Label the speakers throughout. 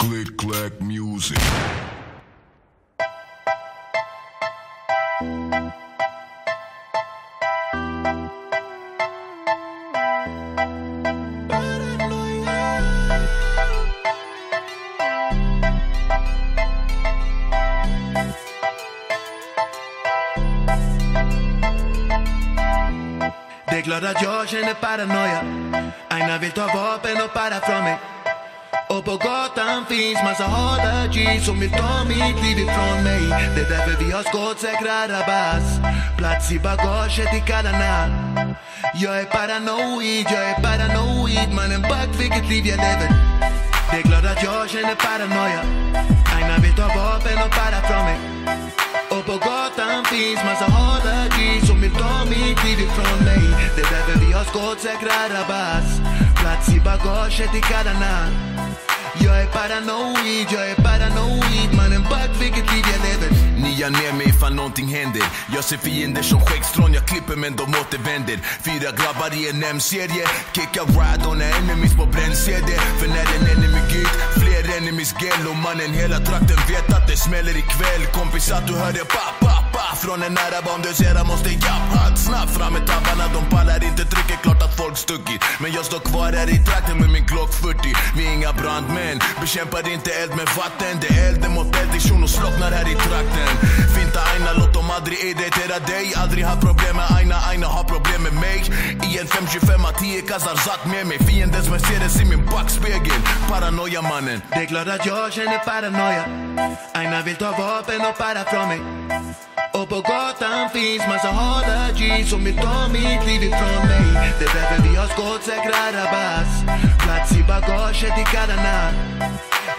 Speaker 1: Click clack music.
Speaker 2: Det är klart att jag känner paranoia Aina vill ta vapen och para från mig och på gatan finns massa hata jeans som vill ta mitt liv ifrån mig. Det är därför vi har skottsäkra rabass. Plats i bagaget i kallarna. Jag är paranoid, jag är paranoid. Mannen back vilket liv jag lever. Det är klart att jag känner paranoia. Aina vill ta vapen och para från mig. Och på gatan finns massa hata jeans som vill ta mitt liv ifrån mig. Det är därför vi har skottsäkra rabass. Plats bagaget i Kalana Jag är paranoid, jag är paranoid Mannen back vilket liv jag lever
Speaker 3: Nia ner mig ifall någonting händer Jag ser fiender som skäggstrån, jag klipper men de återvänder Fyra grabbar i en M-serie Kickar ride on enemies på brännsedel För när en enemy gud, fler enemies Och mannen hela trakten vet att det smäller ikväll. Kompis att du hörde pa pa pa Från en nära om du ser måste japp hatt snabbt fram med tabbarna De pallar inte trycket, klart att folk stuckit. Men jag står kvar här i trakten med min Glock 40 Vi är inga brandmän, bekämpar inte eld med vatten. Det är elden mot eld, i shunon slocknar här i trakten. Finta aina, låt dem aldrig irritera dig. Aldrig haft problem med aina, aina har problem med mig. I en 525 10 kassar satt med mig. Fiendens Mercedes i min backspegel. Paranoia mannen
Speaker 2: det är klart att jag känner paranoia. Aina vill ta vapen och para från mig. Och på gatan finns massa hårda G som vill ta mitt liv ifrån mig. Det är därför vi har skottsäkra rabass. Se i bagaget i Kalana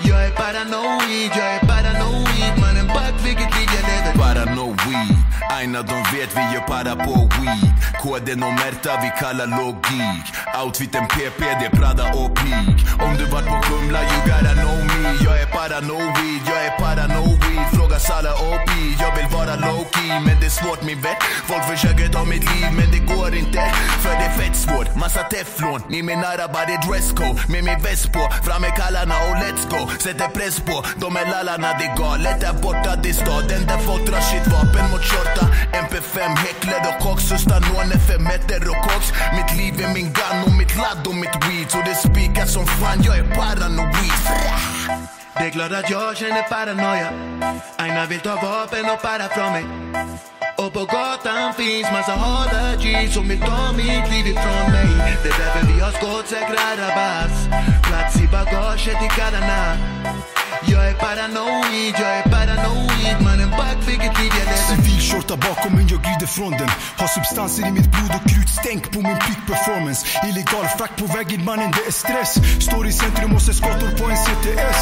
Speaker 2: Jag är paranoid, jag är paranoid. Mannen back vilket liv jag lever
Speaker 3: Paranoid. Aina de vet vi gör para på weed. Koden och Märta vi kallar logik. Outfiten PP det är Prada och Peak. Om du vart på Kumla you gotta know me. Jag är paranoid, jag är paranoid. Fråga Salla OP Jag vill vara low key men det är svårt min vän. Folk försöker ta mitt liv men det går inte. För det är fett svårt, massa teflon Ni menar bara det är dresscode. Med min väst på, fram med kallarna och let's go Sätter press på, de är lallarna det är galet där borta Det är staden där folk drar sitt vapen mot shorta MP5, häcklad och koks Sustanone fem meter och koks Mitt liv är min gun och mitt ladd och mitt weed. Så det spikar som fan, jag är e paranoid
Speaker 2: Det är klart att jag känner paranoia. Aina vill ta vapen och para från mig och på gatan finns massa hårda G's som vill ta mitt liv ifrån mig därför vi har skottsäkra Plats i bagaget i Kalana Jag är paranoid, jag är paranoid. Mannen back vilket liv jag lever.
Speaker 4: Civilskjorta bakom men jag glider från den. Har substanser i mitt blod och krutstänk på min peak performance. Illegal frack på vägen, mannen det är stress. Står i centrum och ser skottor på en CTS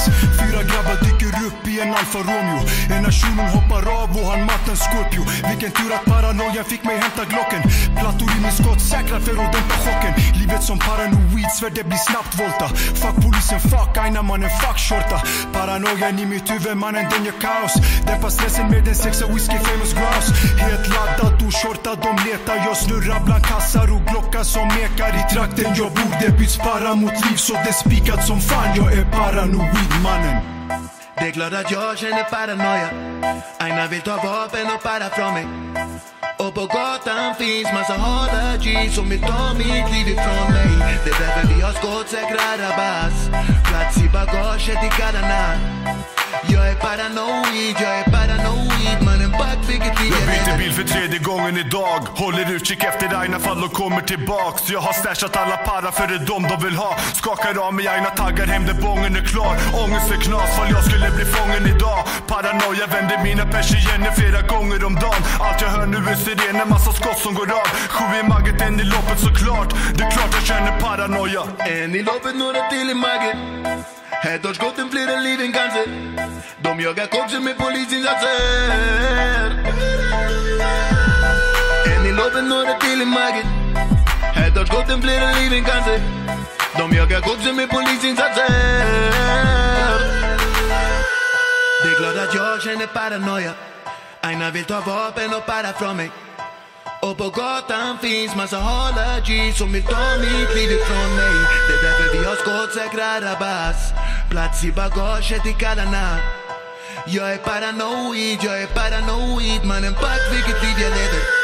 Speaker 4: i en Alfa Romeo Ena shunon hoppar av och han matten Scorpio Vilken tur att paranoian fick mig hämta Glocken. Plattor i min skott säkra för att dämpa chocken. Livet som paranoid svär det blir snabbt volta. Fuck polisen, fuck aina mannen, fuck shorta. Paranoian i mitt huvud mannen den gör kaos. Dämpar stressen med en sexa whisky famous grouse. Helt laddad och shortad de letar. Jag snurrar bland kassar och glockar som mekar i trakten. Jag bor Det byts para mot liv så det spikat som fan. Jag är paranoid mannen.
Speaker 2: Det är klart att jag känner paranoia. Aina vill ta vapen och para från mig och på gatan finns massa hata G som vill ta mitt liv ifrån mig Det är därför vi har skottsäkra rabass Plats i bagaget i Kalana Jag är paranoid, jag
Speaker 5: för tredje gången idag. Håller utkik efter Aina fall och kommer tillbaks. Jag har stashat alla para för det är dom de vill ha. Skakar av mig Aina taggar hem där bången är klar. Ångest är knas fall jag skulle bli fången idag. Paranoia vänder mina persienner flera gånger om dagen. Allt jag hör nu är sirener, massa skott som går av. Sju i maget, en i loppet såklart. Det är klart jag känner paranoia.
Speaker 2: En i loppet, några till i magen. Här skotten flera liv än cancer De jagar kompisar med polisinsatser kroppen några till i magen Här tar skotten flera liv än cancer. De jagar godset med polisinsatser Det är klart att jag känner paranoia. Aina vill ta vapen och para från mig Och på gatan finns massa hala G som vill ta mitt liv ifrån mig Det är därför vi har skottsäkra rabass Plats i bagaget i kallarna Jag är paranoid, jag är paranoid Mannen fuck vilket liv jag lever